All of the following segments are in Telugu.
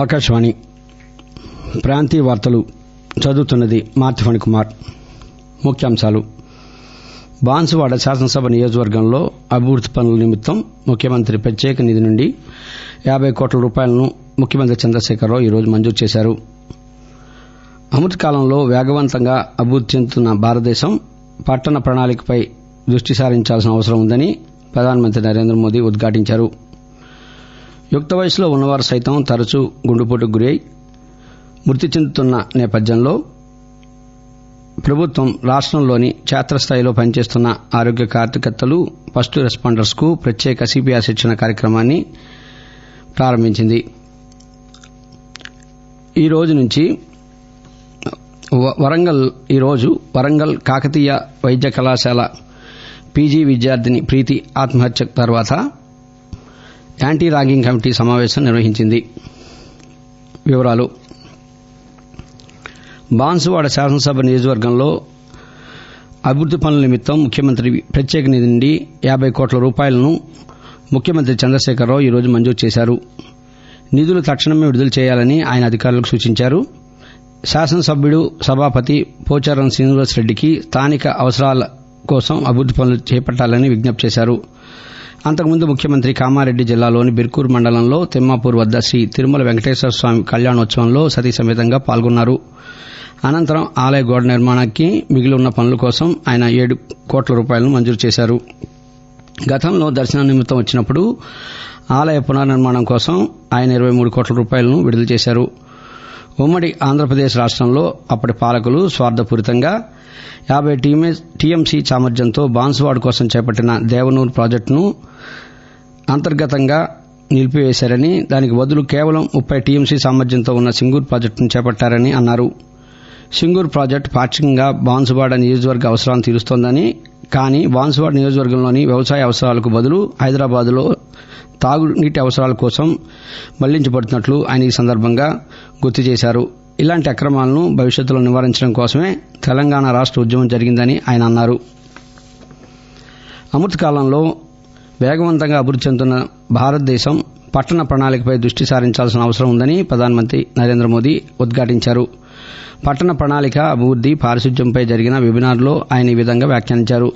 ఆకాశవాణి ప్రాంతీయ వార్తలు చదువుతున్నది మార్తిఫణి కుమార్. ముఖ్యాంశాలు. బాన్సువాడ శాసనసభ నియోజకవర్గంలో అభివృద్ది పనుల నిమిత్తం ముఖ్యమంత్రి ప్రత్యేక నిధి నుండి యాబై కోట్ల రూపాయలను ముఖ్యమంత్రి చంద్రశేఖరరావు ఈరోజు మంజూరు చేశారు. అమృత కాలంలో వేగవంతంగా అభివృద్ది చెందుతున్న భారతదేశం పట్టణ ప్రణాళికపై దృష్టి సారించాల్సిన అవసరం ఉందని ప్రధానమంత్రి నరేంద్ర మోదీ ఉద్ఘాటించారు. యుక్త వయసులో ఉన్నవారు సైతం తరచూ గుండెపోటుకు గురై మృతి చెందుతున్న నేపథ్యంలో ప్రభుత్వం రాష్ట్రంలోని క్షేత్రస్థాయిలో పనిచేస్తున్న ఆరోగ్య కార్యకర్తలు ఫస్ట్ రెస్పాండర్స్కు ప్రత్యేక సిపిఆర్ శిక్షణ కార్యక్రమాన్ని ప్రారంభించింది. ఈ రోజు నుంచి వరంగల్ ఈరోజు వరంగల్ కాకతీయ వైద్య కళాశాల పీజీ విద్యార్థిని ప్రీతి ఆత్మహత్య తర్వాత యాంటీ రాగింగ్ కమిటీ సమావేశం నిర్వహించింది. వివరాలు. బాన్సువాడ శాసనసభ నియోజకవర్గంలో అభివృద్ది పనుల నిమిత్తం ముఖ్యమంత్రి ప్రత్యేక నిధి నుండి యాబై కోట్ల రూపాయలను ముఖ్యమంత్రి చంద్రశేఖరరావు ఈరోజు మంజూరు చేశారు. నిధులు తక్షణమే విడుదల చేయాలని ఆయన అధికారులకు సూచించారు. శాసనసభ్యుడు సభాపతి పోచారం శ్రీనివాసరెడ్డికి స్థానిక అవసరాల కోసం అభివృద్ది పనులు చేపట్టాలని విజ్ఞప్తి చేశారు. అంతకుముందు ముఖ్యమంత్రి కామారెడ్డి జిల్లాలోని బిర్కూర్ మండలంలో తిమ్మాపూర్ వద్ద శ్రీ తిరుమల వెంకటేశ్వర స్వామి కళ్యాణోత్సవంలో సతీ సమేతంగా పాల్గొన్నారు. అనంతరం ఆలయ గోడ నిర్మాణానికి మిగిలి ఉన్న పనుల కోసం ఆయన ఏడు కోట్ల రూపాయలను మంజూరు చేశారు. గతంలో దర్శన నిమిత్తం వచ్చినప్పుడు ఆలయ పునర్నిర్మాణం కోసం ఆయన ఇరవై మూడు కోట్ల రూపాయలను విడుదల చేశారు. ఉమ్మడి ఆంధ్రప్రదేశ్ రాష్ట్రంలో అప్పటి పాలకులు స్వార్థపూరితంగా యాభై టీఎంసీ సామర్థ్యంతో బాన్సువాడ్ కోసం చేపట్టిన దేవనూర్ ప్రాజెక్టును అంతర్గతంగా నిలిపివేశారని దానికి బదులు కేవలం ముప్పై టీఎంసీ సామర్థ్యంతో ఉన్న సింగూర్ ప్రాజెక్టును చేపట్టారని అన్నారు. సింగూర్ ప్రాజెక్టు పాక్షికంగా బాన్సువాడ నియోజకవర్గ అవసరాలను తీరుస్తోందని కానీ బాన్సువాడ నియోజకవర్గంలోని వ్యవసాయ అవసరాలకు బదులు హైదరాబాద్లో తాగునీటి అవసరాల కోసం మళ్ళించబడుతున్నట్లు ఆయన ఈ సందర్భంగా గుర్తు చేశారు. ఇలాంటి అక్రమాలను భవిష్యత్తులో నివారించడం కోసమే తెలంగాణ రాష్ట్ర ఉద్యమం జరిగిందని ఆయన అన్నారు. అమృత కాలంలో వేగవంతంగా అభివృద్ది చెందుతున్న భారతదేశం పట్టణ ప్రణాళికపై దృష్టి సారించాల్సిన అవసరం ఉందని ప్రధానమంత్రి నరేంద్ర మోదీ ఉద్ఘాటించారు. పట్టణ ప్రణాళిక అభివృద్ది పారిశుద్ధ్యంపై జరిగిన వెబినార్లో ఆయన ఈ విధంగా వ్యాఖ్యానించారు.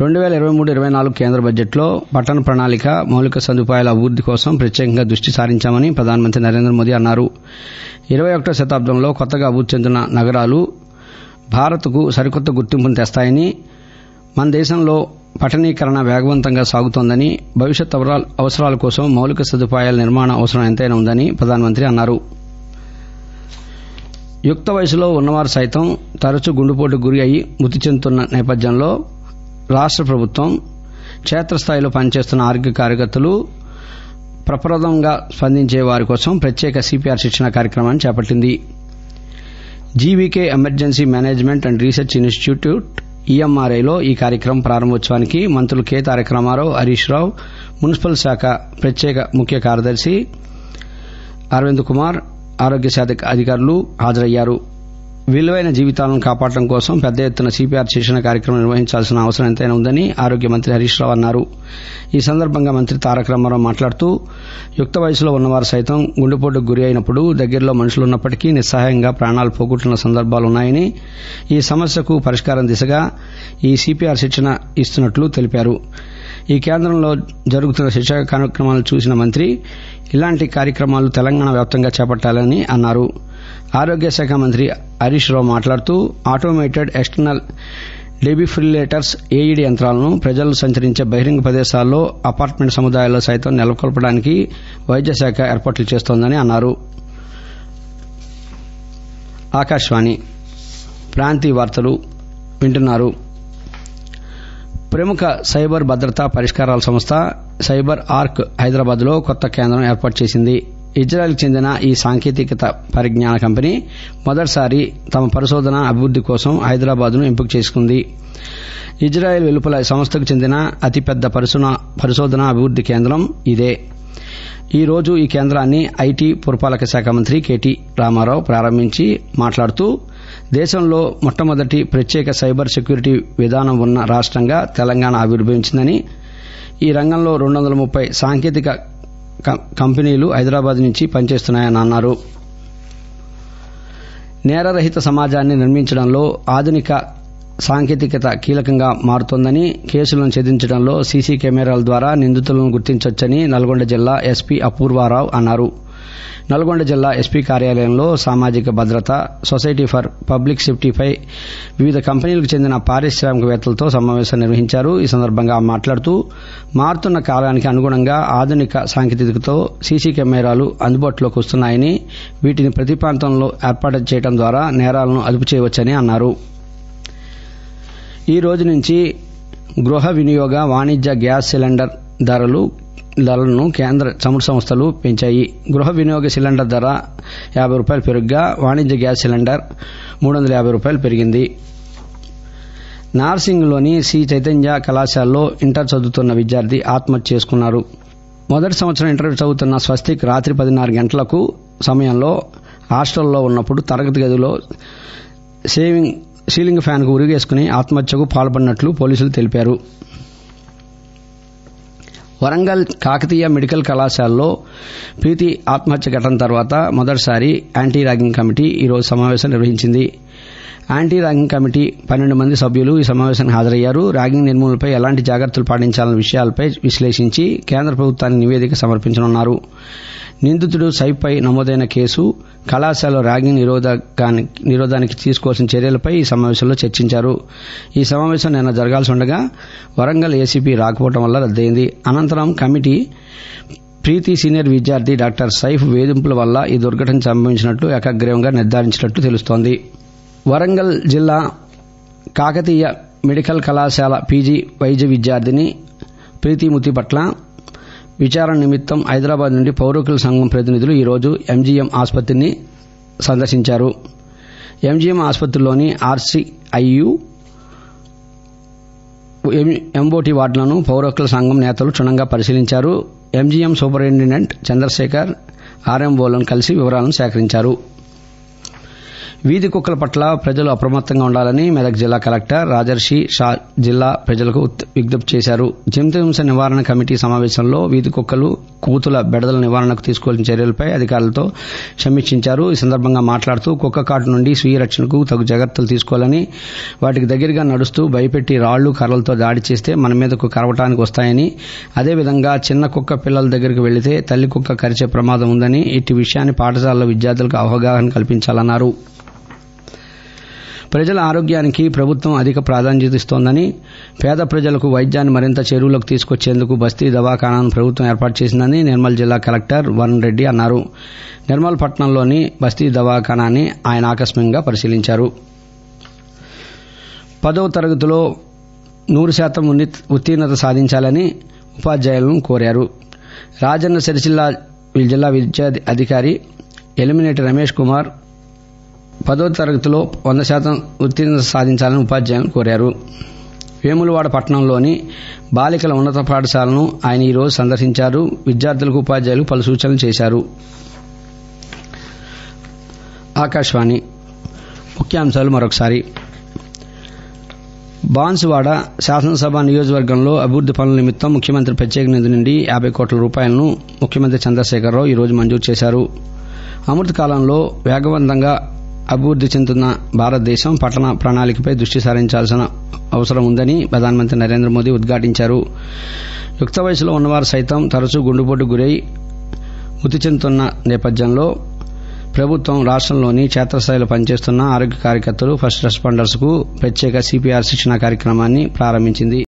రెండు వేల ఇరవై మూడు ఇరవై నాలుగు కేంద్ర బడ్జెట్లో పట్టణ ప్రణాళిక మౌలిక సదుపాయాల అభివృద్ది కోసం ప్రత్యేకంగా దృష్టి సారించామని ప్రధానమంత్రి నరేంద్ర మోదీ అన్నారు. ఇరవై ఒకటో శతాబ్దంలో కొత్తగా అభివృద్ది చెందిన నగరాలు భారత్కు సరికొత్త గుర్తింపును తెస్తాయని మన దేశంలో పట్టణీకరణ వేగవంతంగా సాగుతోందని భవిష్యత్ అవసరాల కోసం మౌలిక సదుపాయాల నిర్మాణ అవసరం ఎంతైనా ఉందని ప్రధానమంత్రి అన్నారు. యుక్త వయసులో ఉన్నవారు సైతం తరచూ గుండెపోటుకు గురి అయి మృతి చెందుతున్న నేపథ్యంలో రాష్ట్ర ప్రభుత్వం క్షేత్రస్థాయిలో పనిచేస్తున్న ఆరోగ్య కార్యకర్తలు ప్రప్రదంగా స్పందించే వారి కోసం ప్రత్యేక సిపిఆర్ శిక్షణ కార్యక్రమాన్ని చేపట్టింది. GVK emergency management and research institute ఈఎంఆర్ఐలో ఈ కార్యక్రమం ప్రారంభోత్సవానికి మంత్రులు కె తారక రామారావు హరీష్ రావు మున్సిపల్ శాఖ ప్రత్యేక ముఖ్య కార్యదర్శి అరవింద్ కుమార్ ఆరోగ్య శాఖ అధికారులు హాజరయ్యారు. విలువైన జీవితాలను కాపాడటం కోసం పెద్ద ఎత్తున సిపిఆర్ శిక్షణ కార్యక్రమం నిర్వహించాల్సిన అవసరం ఎంతైనా ఉందని ఆరోగ్య మంత్రి హరీష్ రావు అన్నారు. ఈ సందర్భంగా మంత్రి తారక రామారావు మాట్లాడుతూ యుక్త వయసులో ఉన్నవారు సైతం గుండెపోటుకు గురి అయినప్పుడు దగ్గరలో మనుషులున్నప్పటికీ నిస్సహాయంగా ప్రాణాలు పోగొట్టిన సందర్భాలున్నాయని ఈ సమస్యకు పరిష్కారం దిశగా ఈ సిపిఆర్ శిక్షణ ఇస్తున్నట్లు తెలిపారు. ఈ కేంద్రంలో జరుగుతున్న శిక్షణ కార్యక్రమాలను చూసిన మంత్రి ఇలాంటి కార్యక్రమాలు తెలంగాణ వ్యాప్తంగా చేపట్టాలని అన్నారు. ఆరోగ్య శాఖ మంత్రి హరీష్ రావు మాట్లాడుతూ ఆటోమేటెడ్ ఎక్స్టర్నల్ డెబిఫ్రిలేటర్స్ ఏఈడి యంత్రాలను ప్రజలు సంచరించే బహిరంగ ప్రదేశాల్లో అపార్ట్మెంట్ సముదాయాల్లో సైతం నెలకొల్పడానికి వైద్య శాఖ ఏర్పాట్లు చేస్తోందని అన్నారు. ఆకాశవాణి ప్రాంతీయ వార్తలు వింటున్నారు. ప్రముఖ సైబర్ భద్రతా పరిష్కారాల సంస్థ సైబర్ ఆర్క్ హైదరాబాద్లో కొత్త కేంద్రం ఏర్పాటు చేసింది. ఇజ్రాయెల్కి చెందిన ఈ సాంకేతికత పరిజ్ఞాన కంపెనీ మొదటిసారి తమ పరిశోధన అభివృద్ది కోసం హైదరాబాద్ను ఎంపిక చేసుకుంది. ఇజ్రాయెల్ వెలుపల సంస్థకు చెందిన అతిపెద్ద పరిశోధన అభివృద్ది కేంద్రం ఇదే. ఈ రోజు ఈ కేంద్రాన్ని ఐటీ పురపాలక శాఖ మంత్రి కెటి రామారావు ప్రారంభించి మాట్లాడుతూ దేశంలో మొట్టమొదటి ప్రత్యేక సైబర్ సెక్యూరిటీ విధానం ఉన్న రాష్టంగా తెలంగాణ ఆవిర్భవించిందని ఈ రంగంలో రెండు వందల ముప్పై సాంకేతిక కంపెనీలు హైదరాబాద్ నుంచి పనిచేస్తున్నాయని అన్నారు. నేరరహిత సమాజాన్ని నిర్మించడంలో ఆధునిక సాంకేతికత కీలకంగా మారుతోందని కేసులను ఛేదించడంలో సీసీ కెమెరాల ద్వారా నిందితులను గుర్తించవచ్చని నల్గొండ జిల్లా ఎస్పీ అపూర్వారావు అన్నారు. నల్గొండ జిల్లా ఎస్పీ కార్యాలయంలో సామాజిక భద్రత సొసైటీ ఫర్ పబ్లిక్ సేఫ్టీపై వివిధ కంపెనీలకు చెందిన పారిశ్రామికవేత్తలతో సమావేశం నిర్వహించారు. ఈ సందర్భంగా మాట్లాడుతూ మారుతున్న కాలానికి అనుగుణంగా ఆధునిక సాంకేతికతతో సీసీ కెమెరాలు అందుబాటులోకి వస్తున్నాయని వీటిని ప్రతి ప్రాంతంలో ఏర్పాటు చేయడం ద్వారా నేరాలను అదుపు చేయవచ్చని అన్నారు. ఈ రోజు నుంచి గృహ వినియోగ వాణిజ్య గ్యాస్ సిలిండర్ ధరలు ధరలను కేంద్ర చమురు సంస్థలు పెంచాయి. గృహ వినియోగ సిలిండర్ ధర యాభై రూపాయలు పెరుగుగా వాణిజ్య గ్యాస్ సిలిండర్ మూడు వందల యాభై రూపాయలు పెరిగింది. నార్సింగ్లోని శ్రీ చైతన్య కళాశాలలో ఇంటర్ చదువుతున్న విద్యార్థి ఆత్మహత్య చేసుకున్నారు. మొదటి సంవత్సరం ఇంటర్ చదువుతున్న స్వస్తిక్ రాత్రి పదిన్నర గంటలకు సమయంలో హాస్టల్లో ఉన్నప్పుడు తరగతి గదిలో సేవింగ్ సీలింగ్ ఫ్యాన్కు ఉరిగేసుకుని ఆత్మహత్యకు పాల్పడినట్లు పోలీసులు తెలిపారు. వరంగల్ కాకతీయ మెడికల్ కళాశాలలో ప్రీతి ఆత్మహత్య ఘటన తర్వాత మొదటిసారి యాంటీ ర్యాగింగ్ కమిటీ ఈరోజు సమావేశం నిర్వహించింది. యాంటీ ర్యాగింగ్ కమిటీ పన్నెండు మంది సభ్యులు ఈ సమావేశానికి హాజరయ్యారు. ర్యాగింగ్ నిర్మూలనపై ఎలాంటి జాగ్రత్తలు పాటించాలన్న విషయాలపై విశ్లేషించి కేంద్ర ప్రభుత్వానికి నివేదిక సమర్పించనున్నారు. నిందితుడు సైఫ్పై నమోదైన కేసు కళాశాల ర్యాగింగ్ నిరోధకానికి నిరోధానికి తీసుకోవాల్సిన చర్యలపై ఈ సమావేశంలో చర్చించారు. ఈ సమావేశం నిన్న జరగాల్సి ఉండగా వరంగల్ ఏసీపీ రాకపోవడం వల్ల రద్దయింది. అనంతరం కమిటీ ప్రీతి సీనియర్ విద్యార్థి డాక్టర్ సైఫ్ వేధింపుల వల్ల ఈ దుర్ఘటన సంభవించినట్లు ఏకగ్రీవంగా నిర్ధారించినట్లు తెలుస్తోంది. వరంగల్ జిల్లా కాకతీయ మెడికల్ కళాశాల పీజీ వైద్య విద్యార్థిని ప్రీతి మృతి పట్ల విచారణ నిమిత్తం హైదరాబాద్ నుండి పౌరకుల సంఘం ప్రతినిధులు ఈరోజు ఎంజీఎం ఆసుపత్రిని సందర్శించారు. ఎంజీఎం ఆసుపత్రిలోని ఆర్సీఐయు ఎంఓటి వార్డులను పౌరకుల సంఘం నేతలు క్షుణ్ణంగా పరిశీలించారు. ఎంజీఎం సూపరింటెండెంట్ చంద్రశేఖర్ ఆర్ఎంఓలను కలిసి వివరాలను సేకరించారు. వీధి కుక్కల పట్ల ప్రజలు అప్రమత్తంగా ఉండాలని మెదక్ జిల్లా కలెక్టర్ రాజర్షి షా జిల్లా ప్రజలకు ఉత్- విజ్ఞప్తి చేశారు. జంతుహింస నివారణ కమిటీ సమావేశంలో వీధి కుక్కలు కూతుల బెడదల నివారణకు తీసుకోవాల్సిన చర్యలపై అధికారులతో సమీక్షించారు. ఈ సందర్భంగా మాట్లాడుతూ కుక్క కాటు నుండి స్వీయ రక్షణకు తగు జాగ్రత్తలు తీసుకోవాలని వాటికి దగ్గరగా నడుస్తూ భయపెట్టి రాళ్ళు కర్రలతో దాడి చేస్తే మన మీదకు కరవటానికి వస్తాయని అదేవిధంగా చిన్న కుక్క పిల్లల దగ్గరికి వెళితే తల్లి కుక్క కరిచే ప్రమాదం ఉందని ఇట్టి విషయాన్ని పాఠశాలలో విద్యార్థులకు అవగాహన కల్పించాలన్నారు. ప్రజల ఆరోగ్యానికి ప్రభుత్వం అధిక ప్రాధాన్యత ఇస్తోందని పేద ప్రజలకు వైద్యాన్ని మరింత చేరువులోకి తీసుకొచ్చేందుకు బస్తీ దవాఖానాను ప్రభుత్వం ఏర్పాటు చేసిందని నిర్మల్ జిల్లా కలెక్టర్ వరుణ్ రెడ్డి అన్నారు. నిర్మల్ పట్టణంలోని బస్తీ దవాఖానాన్ని ఆయన ఆకస్మికంగా పరిశీలించారు. పదవ తరగతిలో నూరు శాతం ఉత్తీర్ణత సాధించాలని ఉపాధ్యాయులను కోరారు. రాజన్న సిరిసిల్ల జిల్లా విద్యా అధికారి ఎలిమినేటర్ రమేష్ కుమార్ పదో తరగతిలో వంద శాతం ఉత్తీర్ణత సాధించాలని ఉపాధ్యాయులను కోరారు. వేములవాడ పట్టణంలోని బాలికల ఉన్నత పాఠశాలను ఆయన ఈరోజు సందర్శించారు. విద్యార్థులకు ఉపాధ్యాయులు పలు సూచనలు చేశారు. ఆకాశవాణి ముఖ్యాంశాలు మరొకసారి. బాన్సువాడ శాసనసభ నియోజకవర్గంలో అభివృద్ది పనుల నిమిత్తం ముఖ్యమంత్రి ప్రత్యేక నిధి నుండి యాభై కోట్ల రూపాయలను ముఖ్యమంత్రి చంద్రశేఖరరావు ఈరోజు మంజూరు చేశారు. అమృత కాలంలో వేగవంతంగా అభివృద్ది చెందుతున్న భారతదేశం పట్టణ ప్రణాళికపై దృష్టి సారించాల్సిన అవసరం ఉందని ప్రధానమంత్రి నరేంద్ర మోదీ ఉద్ఘాటించారు. యుక్త వయసులో ఉన్నవారు సైతం తరచూ గుండెపోటు గురై మృతి చెందుతున్న నేపథ్యంలో ప్రభుత్వం రాష్ట్రంలోని క్షేత్రస్థాయిలో పనిచేస్తున్న ఆరోగ్య కార్యకర్తలు ఫస్ట్ రెస్పాండర్స్కు ప్రత్యేక సిపిఆర్ శిక్షణ కార్యక్రమాన్ని ప్రారంభించింది.